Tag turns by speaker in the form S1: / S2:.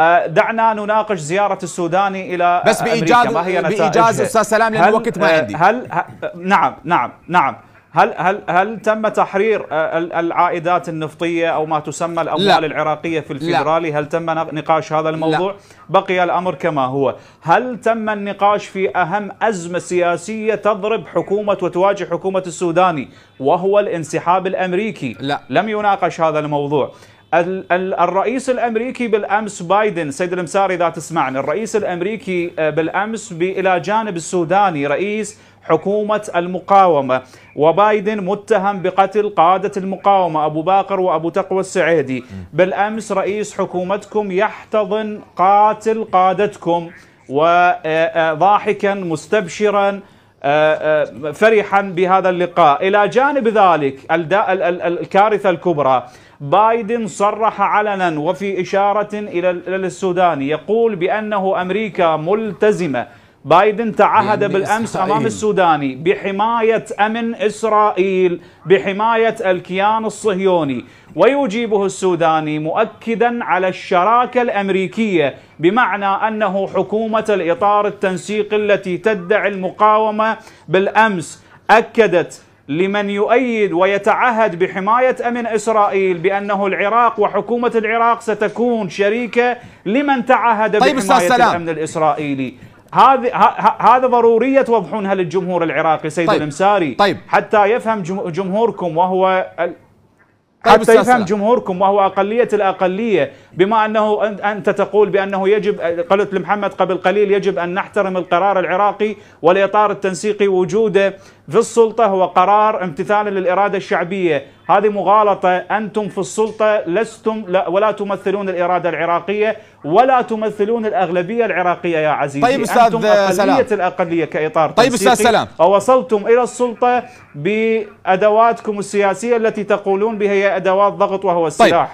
S1: آه، دعنا نناقش زيارة السوداني إلى
S2: بس بإيجاز
S1: ما هي
S2: بإيجاز أستاذ سلام لأن الوقت ما عندي
S1: هل, هل نعم نعم نعم هل هل هل تم تحرير العائدات النفطية أو ما تسمى الأموال لا. العراقية في الفيدرالي؟ هل تم نقاش هذا الموضوع؟ لا. بقي الأمر كما هو، هل تم النقاش في أهم أزمة سياسية تضرب حكومة وتواجه حكومة السوداني وهو الانسحاب الأمريكي؟
S2: لا
S1: لم يناقش هذا الموضوع. الرئيس الأمريكي بالأمس بايدن سيد المساري إذا تسمعني الرئيس الأمريكي آه، بالأمس إلى جانب السوداني رئيس حكومة المقاومة. وبايدن متهم بقتل قادة المقاومة أبو باقر وأبو تقوى السعيدي. بالأمس رئيس حكومتكم يحتضن قاتل قادتكم وضاحكا مستبشرا فرحا بهذا اللقاء. إلى جانب ذلك الكارثة الكبرى. بايدن صرح علنا وفي إشارة إلى السودان يقول بأنه أمريكا ملتزمة بايدن تعهد بالأمس إسرائيل. أمام السوداني بحماية أمن إسرائيل بحماية ألكيان الصهيوني. ويجيبه السوداني مؤكدا على الشراكة الأمريكية بمعنى أنه حكومة الإطار التنسيقي التي تدعي المقاومة بالأمس أكدت لمن يؤيد ويتعهد بحماية أمن إسرائيل بأنه العراق وحكومة العراق ستكون شريكة لمن تعهد طيب بحماية الأمن الإسرائيلي. هذه هذا ضرورية توضحونها للجمهور العراقي سيد طيب. المساري
S2: طيب.
S1: حتى يفهم جمهوركم وهو طيب حتى يفهم جمهوركم وهو أقلية الأقلية بما أنه أنت تقول بأنه يجب قلت لمحمد قبل قليل يجب أن نحترم القرار العراقي والإطار التنسيقي وجوده في السلطة هو قرار امتثالا للإرادة الشعبية. هذه مغالطة. أنتم في السلطة لستم لا ولا تمثلون الإرادة العراقية ولا تمثلون الأغلبية العراقية يا عزيزي.
S2: طيب أستاذ
S1: أنتم أقلية سلام. الأقلية كإطار
S2: طيب أستاذ سلام.
S1: ووصلتم إلى السلطة بأدواتكم السياسية التي تقولون بها هي أدوات ضغط وهو السلاح. طيب.